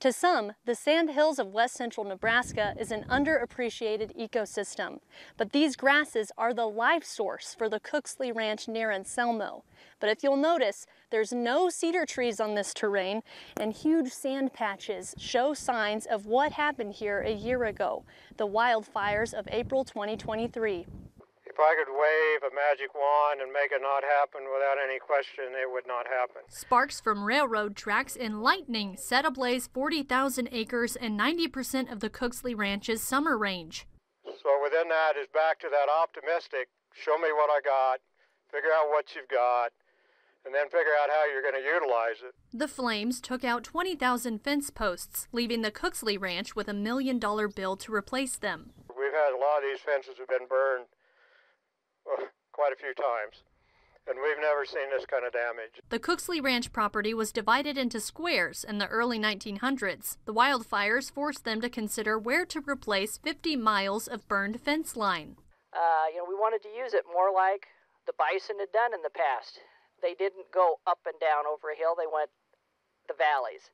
To some, the sand hills of west central Nebraska is an underappreciated ecosystem, but these grasses are the life source for the Cooksley Ranch near Anselmo. But if you'll notice, there's no cedar trees on this terrain, and huge sand patches show signs of what happened here a year ago, the wildfires of April 2023. If I could wave a magic wand and make it not happen without any question, it would not happen. Sparks from railroad tracks and lightning set ablaze 40,000 acres and 90% of the Cooksley Ranch's summer range. So within that is back to that optimistic, show me what I got, figure out what you've got, and then figure out how you're going to utilize it. The flames took out 20,000 fence posts, leaving the Cooksley Ranch with a million dollar bill to replace them. We've had a lot of these fences have been burned quite a few times. And we've never seen this kind of damage. The Cooksley Ranch property was divided into squares in the early 1900s. The wildfires forced them to consider where to replace 50 miles of burned fence line. Uh, you know, we wanted to use it more like the bison had done in the past. They didn't go up and down over a hill, they went the valleys.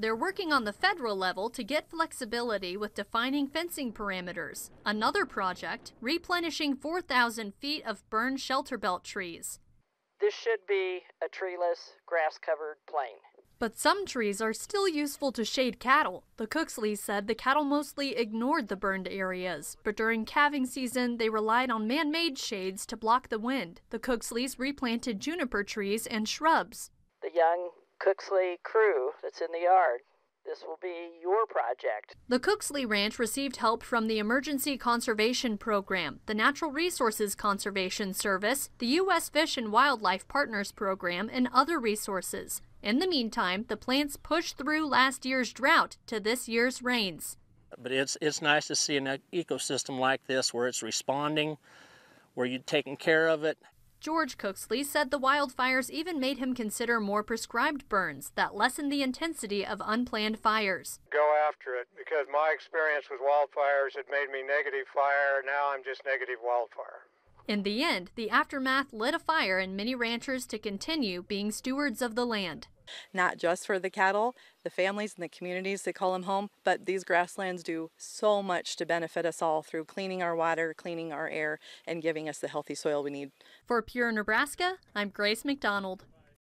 They're working on the federal level to get flexibility with defining fencing parameters. Another project, replenishing 4,000 feet of burned shelter belt trees. This should be a treeless, grass covered plain. But some trees are still useful to shade cattle. The Cooksleys said the cattle mostly ignored the burned areas, but during calving season, they relied on man made shades to block the wind. The Cooksleys replanted juniper trees and shrubs. The young Cooksley crew that's in the yard. This will be your project. The Cooksley Ranch received help from the Emergency Conservation Program, the Natural Resources Conservation Service, the U.S. Fish and Wildlife Partners Program, and other resources. In the meantime, the plants pushed through last year's drought to this year's rains. But it's, it's nice to see an ecosystem like this where it's responding, where you're taking care of it, George Cooksley said the wildfires even made him consider more prescribed burns that lessen the intensity of unplanned fires. Go after it because my experience with wildfires had made me negative fire. Now I'm just negative wildfire. In the end, the aftermath lit a fire in many ranchers to continue being stewards of the land not just for the cattle, the families and the communities that call them home, but these grasslands do so much to benefit us all through cleaning our water, cleaning our air, and giving us the healthy soil we need. For Pure Nebraska, I'm Grace McDonald.